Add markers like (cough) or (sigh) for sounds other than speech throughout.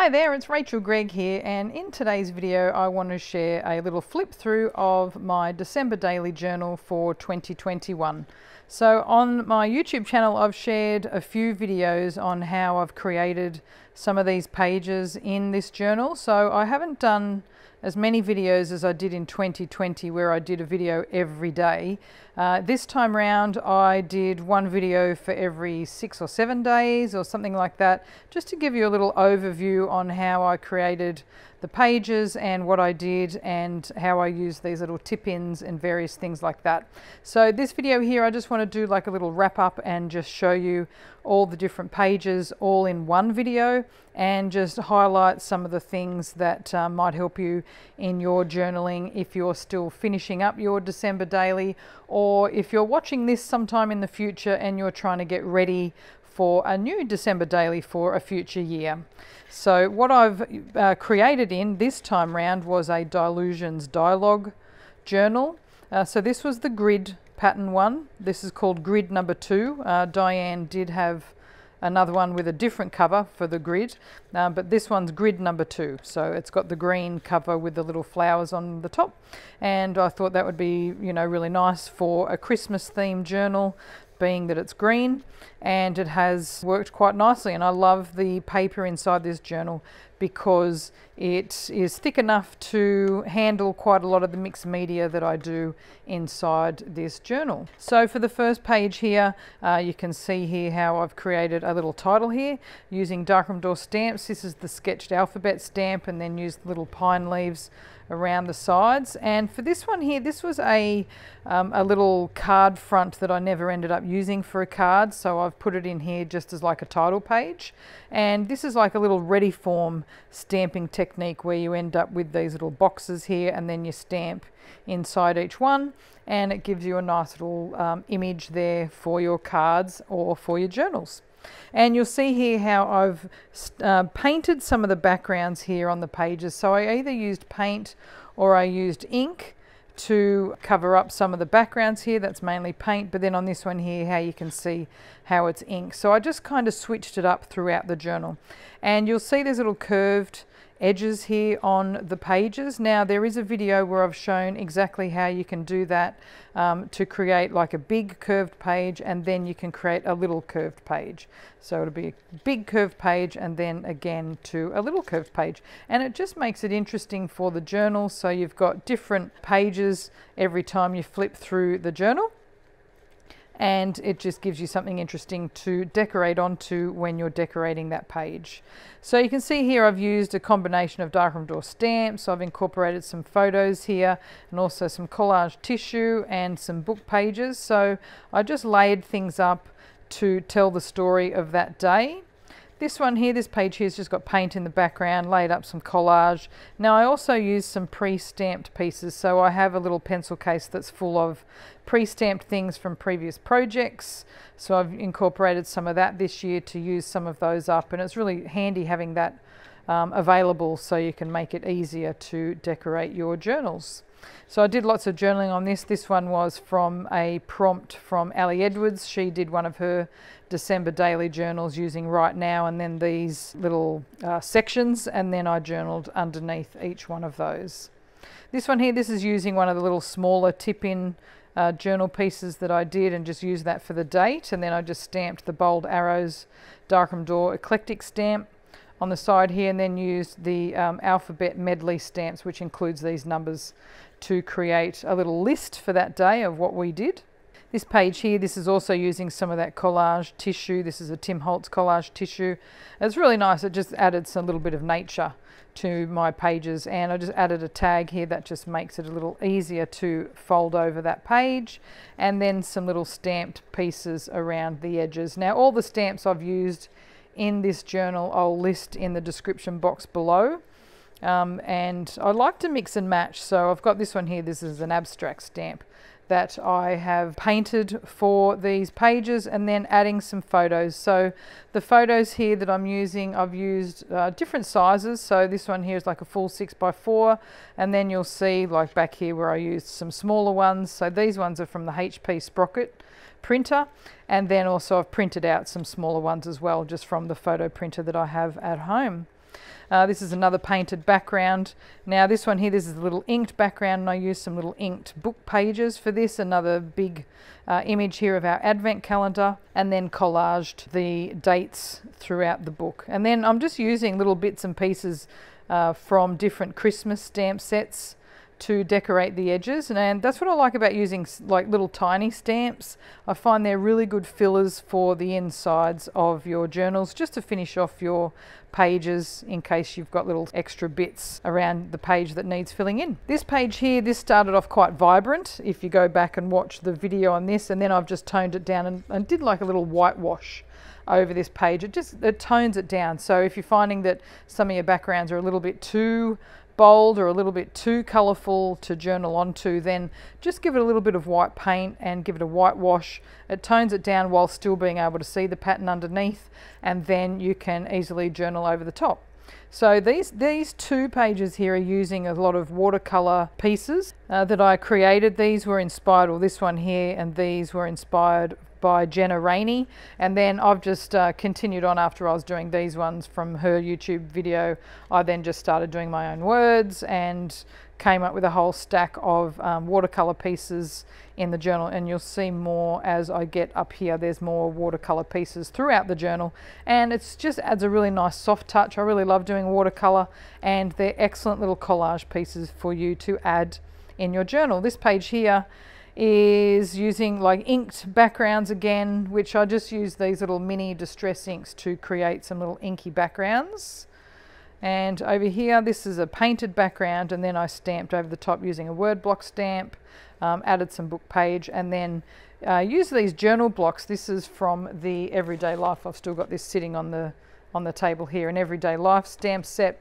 Hi there, it's Rachel Greig here and in today's video I want to share a little flip through of my December daily journal for 2021. So on my YouTube channel I've shared a few videos on how I've created some of these pages in this journal. So I haven't done as many videos as I did in 2020 where I did a video every day. Uh, this time round I did one video for every six or seven days or something like that just to give you a little overview on how I created the pages and what I did and how I use these little tip-ins and various things like that. So this video here I just want to do like a little wrap up and just show you all the different pages all in one video and just highlight some of the things that uh, might help you in your journaling if you're still finishing up your December daily or if you're watching this sometime in the future and you're trying to get ready for a new December daily for a future year. So what I've uh, created in this time round was a Dylusions Dyalog journal. Uh, so this was the grid pattern one. This is called grid number two. Uh, Dyan did have another one with a different cover for the grid, um, but this one's grid number two. So it's got the green cover with the little flowers on the top. And I thought that would be, you know, really nice for a Christmas themed journal being that it's green and it has worked quite nicely. And I love the paper inside this journal because it is thick enough to handle quite a lot of the mixed media that I do inside this journal. So for the first page here uh, you can see here how I've created a little title here using Darkroom Door stamps. This is the sketched alphabet stamp and then used little pine leaves around the sides. And for this one here, this was a, um, a little card front that I never ended up using for a card. So I've put it in here just as like a title page. And this is like a little ready form stamping technique where you end up with these little boxes here and then you stamp inside each one and it gives you a nice little um, image there for your cards or for your journals. And you'll see here how I've uh, painted some of the backgrounds here on the pages. So I either used paint or I used ink to cover up some of the backgrounds here. That's mainly paint, but then on this one here, how you can see how it's ink. So I just kind of switched it up throughout the journal. And you'll see there's little curved edges here on the pages. Now there is a video where I've shown exactly how you can do that um, to create like a big curved page and then you can create a little curved page. So it'll be a big curved page and then again to a little curved page. And it just makes it interesting for the journal. So you've got different pages every time you flip through the journal and it just gives you something interesting to decorate onto when you're decorating that page. So you can see here I've used a combination of darkroom door stamps, I've incorporated some photos here and also some collage tissue and some book pages. So I just layered things up to tell the story of that day. This one here, this page here has just got paint in the background, laid up some collage. Now I also use some pre-stamped pieces, so I have a little pencil case that's full of pre-stamped things from previous projects. So I've incorporated some of that this year to use some of those up, and it's really handy having that um, available so you can make it easier to decorate your journals. So I did lots of journaling on this. This one was from a prompt from Ali Edwards. She did one of her December daily journals using Right Now and then these little uh, sections and then I journaled underneath each one of those. This one here, this is using one of the little smaller tip-in uh, journal pieces that I did and just used that for the date and then I just stamped the bold arrows darkroom door eclectic stamp on the side here and then used the um, alphabet medley stamps which includes these numbers to create a little list for that day of what we did. This page here, this is also using some of that collage tissue. This is a Tim Holtz collage tissue. It's really nice. It just added some little bit of nature to my pages and I just added a tag here that just makes it a little easier to fold over that page and then some little stamped pieces around the edges. Now all the stamps I've used in this journal I'll list in the description box below. Um, and I like to mix and match so I've got this one here this is an abstract stamp that I have painted for these pages and then adding some photos. So the photos here that I'm using, I've used uh, different sizes. So this one here is like a full 6 by 4 and then you'll see like back here where I used some smaller ones. So these ones are from the HP Sprocket printer and then also I've printed out some smaller ones as well just from the photo printer that I have at home. Uh, this is another painted background. Now this one here, this is a little inked background and I used some little inked book pages for this. Another big uh, image here of our advent calendar and then collaged the dates throughout the book. And then I'm just using little bits and pieces uh, from different Christmas stamp sets to decorate the edges and that's what I like about using like little tiny stamps. I find they're really good fillers for the insides of your journals just to finish off your pages in case you've got little extra bits around the page that needs filling in. This page here, this started off quite vibrant if you go back and watch the video on this and then I've just toned it down and, and did like a little whitewash over this page. It just it tones it down. So if you're finding that some of your backgrounds are a little bit too bold or a little bit too colourful to journal onto, then just give it a little bit of white paint and give it a white wash. It tones it down while still being able to see the pattern underneath and then you can easily journal over the top. So these, these two pages here are using a lot of watercolour pieces uh, that I created. These were inspired, or this one here and these were inspired by Jenna Rainey. And then I've just uh, continued on after I was doing these ones from her YouTube video. I then just started doing my own words and came up with a whole stack of um, watercolor pieces in the journal. And you'll see more as I get up here. There's more watercolor pieces throughout the journal. And it just adds a really nice soft touch. I really love doing watercolor. And they're excellent little collage pieces for you to add in your journal. This page here is using like inked backgrounds again, which I just use these little mini distress inks to create some little inky backgrounds. And over here, this is a painted background, and then I stamped over the top using a word block stamp, um, added some book page, and then uh, use these journal blocks. This is from the Everyday Life. I've still got this sitting on the on the table here, an Everyday Life stamp set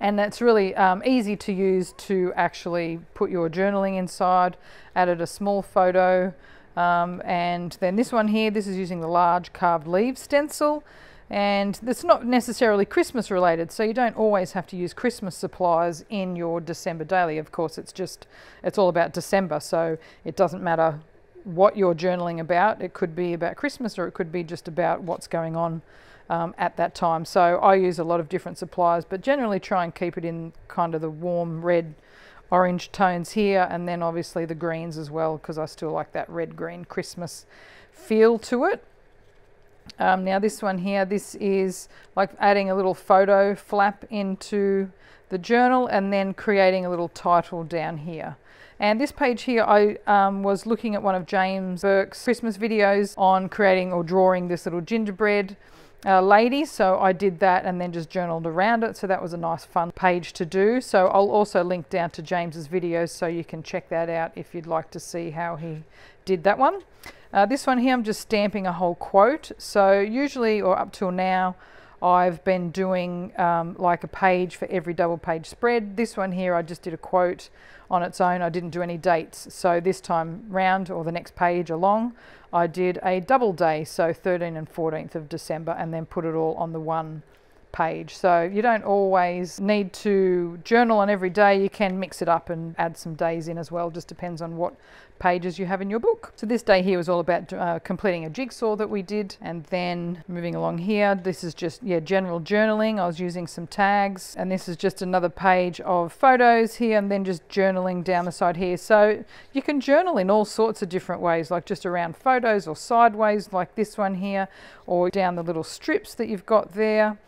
and that's really um, easy to use to actually put your journaling inside. Added a small photo um, and then this one here, this is using the large carved leaf stencil and it's not necessarily Christmas related so you don't always have to use Christmas supplies in your December daily of course it's just it's all about December so it doesn't matter what you're journaling about it could be about Christmas or it could be just about what's going on um, at that time. So I use a lot of different supplies, but generally try and keep it in kind of the warm red orange tones here and then obviously the greens as well because I still like that red green Christmas feel to it. Um, now this one here, this is like adding a little photo flap into the journal and then creating a little title down here. And this page here, I um, was looking at one of James Burke's Christmas videos on creating or drawing this little gingerbread uh, lady so I did that and then just journaled around it. So that was a nice fun page to do. So I'll also link down to James's videos so you can check that out if you'd like to see how he did that one. Uh, this one here I'm just stamping a whole quote. So usually or up till now I've been doing um, like a page for every double page spread this one here I just did a quote on its own I didn't do any dates so this time round or the next page along I did a double day, so 13th and 14th of December, and then put it all on the one page. So you don't always need to journal on every day. You can mix it up and add some days in as well. Just depends on what pages you have in your book. So this day here was all about uh, completing a jigsaw that we did and then moving along here. This is just yeah general journaling. I was using some tags. And this is just another page of photos here and then just journaling down the side here. So you can journal in all sorts of different ways like just around photos or sideways like this one here or down the little strips that you've got there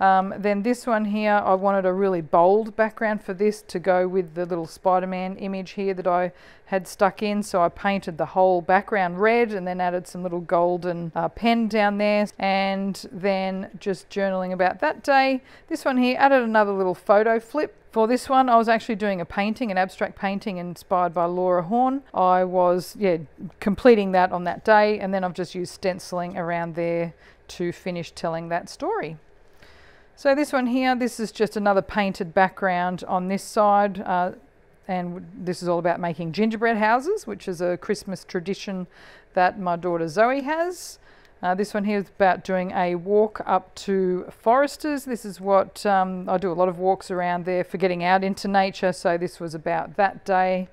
um, then this one here, I wanted a really bold background for this to go with the little Spider-Man image here that I had stuck in. So I painted the whole background red and then added some little golden uh, pen down there. And then just journaling about that day. This one here, added another little photo flip for this one, I was actually doing a painting, an abstract painting inspired by Laura Horn. I was, yeah, completing that on that day, and then I've just used stenciling around there to finish telling that story. So this one here, this is just another painted background on this side. Uh, and this is all about making gingerbread houses, which is a Christmas tradition that my daughter Zoe has. Uh, this one here is about doing a walk up to Foresters. This is what um, I do a lot of walks around there for getting out into nature. So this was about that day.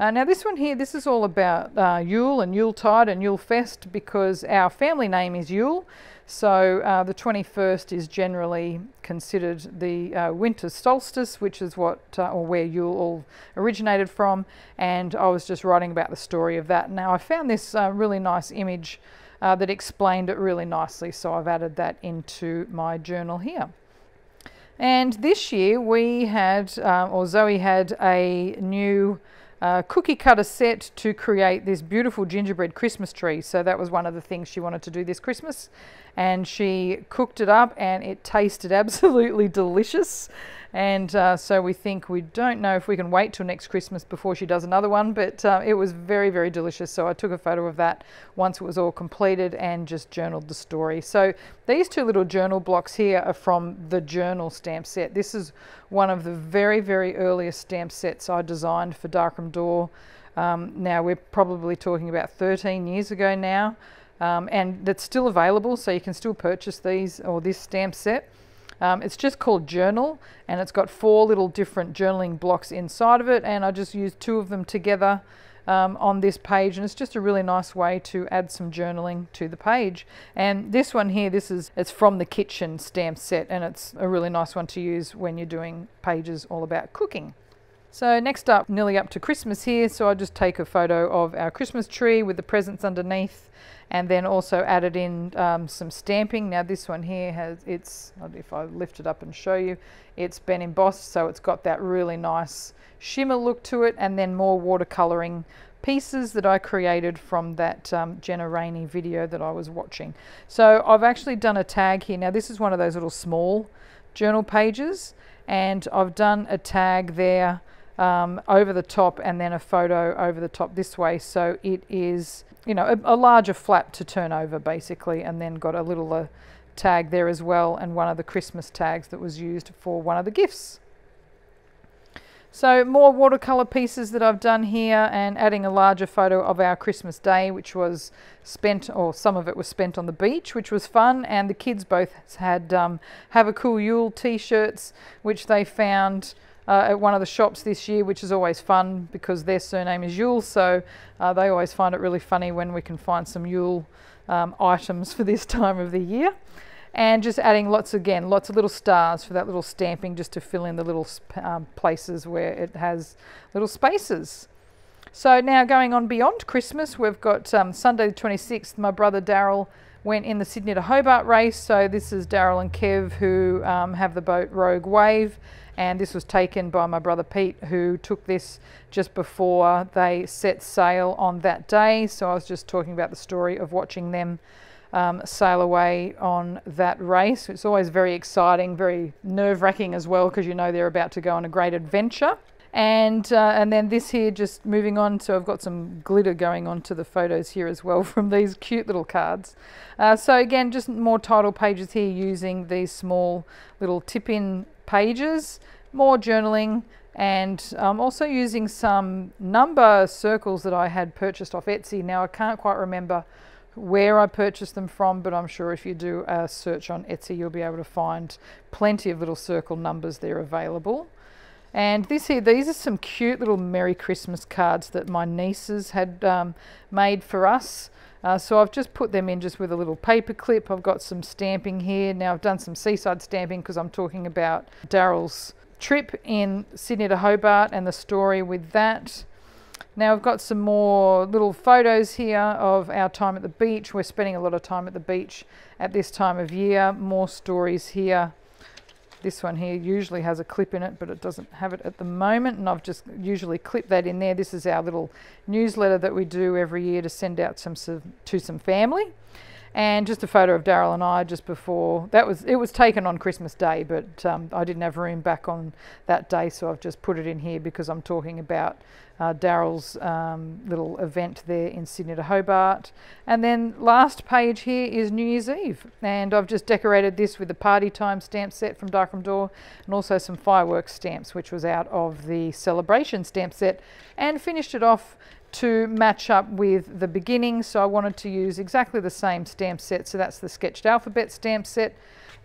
Uh, now this one here, this is all about uh, Yule and Yuletide and Yule Fest because our family name is Yule. So uh, the 21st is generally considered the uh, winter solstice, which is what uh, or where Yule all originated from. And I was just writing about the story of that. Now I found this uh, really nice image that explained it really nicely, so I've added that into my journal here. And this year we had, or Zoe had, a new uh, cookie cutter set to create this beautiful gingerbread Christmas tree. So that was one of the things she wanted to do this Christmas. And she cooked it up and it tasted (laughs) absolutely delicious. And uh, so we think we don't know if we can wait till next Christmas before she does another one, but uh, it was very, very delicious. So I took a photo of that once it was all completed and just journaled the story. So these two little journal blocks here are from the journal stamp set. This is one of the very, very earliest stamp sets I designed for Darkroom Door. Um, now we're probably talking about 13 years ago now. Um, and that's still available, so you can still purchase these or this stamp set. Um, it's just called Journal and it's got four little different journaling blocks inside of it and I just used two of them together um, on this page and it's just a really nice way to add some journaling to the page and this one here this is it's from the kitchen stamp set and it's a really nice one to use when you're doing pages all about cooking. So next up, nearly up to Christmas here, so I'll just take a photo of our Christmas tree with the presents underneath and then also added in um, some stamping. Now this one here has, it's, if I lift it up and show you, it's been embossed so it's got that really nice shimmer look to it and then more watercolouring pieces that I created from that um, Jenna Rainey video that I was watching. So I've actually done a tag here. Now this is one of those little small journal pages and I've done a tag there um, over the top and then a photo over the top this way. So it is, you know, a, a larger flap to turn over basically and then got a little uh, tag there as well and one of the Christmas tags that was used for one of the gifts. So more watercolour pieces that I've done here and adding a larger photo of our Christmas day which was spent or some of it was spent on the beach which was fun and the kids both had um, have a cool Yule t-shirts which they found uh, at one of the shops this year, which is always fun because their surname is Yule, so uh, they always find it really funny when we can find some Yule um, items for this (laughs) time of the year. And just adding lots again, lots of little stars for that little stamping just to fill in the little um, places where it has little spaces. So now going on beyond Christmas, we've got um, Sunday the 26th, my brother Daryl went in the Sydney to Hobart race. So this is Daryl and Kev who um, have the boat Rogue Wave and this was taken by my brother Pete who took this just before they set sail on that day. So I was just talking about the story of watching them um, sail away on that race. It's always very exciting very nerve-wracking as well because you know they're about to go on a great adventure. And uh, and then this here just moving on. So I've got some glitter going on to the photos here as well (laughs) from these cute little cards. Uh, so again just more title pages here using these small little tip-in pages, more journaling, and I'm also using some number circles that I had purchased off Etsy. Now I can't quite remember where I purchased them from, but I'm sure if you do a search on Etsy, you'll be able to find plenty of little circle numbers there available. And this here, these are some cute little Merry Christmas cards that my nieces had um, made for us. Uh, so I've just put them in just with a little paper clip. I've got some stamping here. Now I've done some seaside stamping because I'm talking about Daryl's trip in Sydney to Hobart and the story with that. Now I've got some more little photos here of our time at the beach. We're spending a lot of time at the beach at this time of year. More stories here this one here usually has a clip in it, but it doesn't have it at the moment, and I've just usually clipped that in there. This is our little newsletter that we do every year to send out some to some family. And just a photo of Daryl and I just before that was it was taken on Christmas Day, but um, I didn't have room back on that day, so I've just put it in here because I'm talking about uh, Daryl's um, little event there in Sydney to Hobart. And then last page here is New Year's Eve. And I've just decorated this with the party time stamp set from Darkroom Door and also some fireworks stamps, which was out of the celebration stamp set, and finished it off to match up with the beginning. So I wanted to use exactly the same stamp set. So that's the sketched alphabet stamp set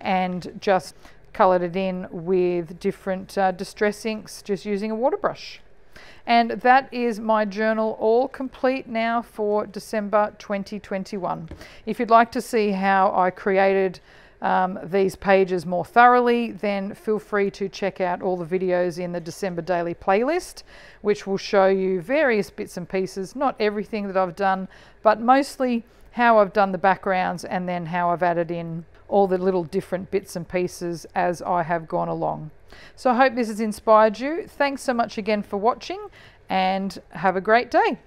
and just coloured it in with different uh, distress inks just using a water brush. And that is my journal all complete now for December 2021. If you'd like to see how I created um, these pages more thoroughly, then feel free to check out all the videos in the December Daily playlist, which will show you various bits and pieces, not everything that I've done, but mostly how I've done the backgrounds and then how I've added in all the little different bits and pieces as I have gone along. So I hope this has inspired you. Thanks so much again for watching and have a great day.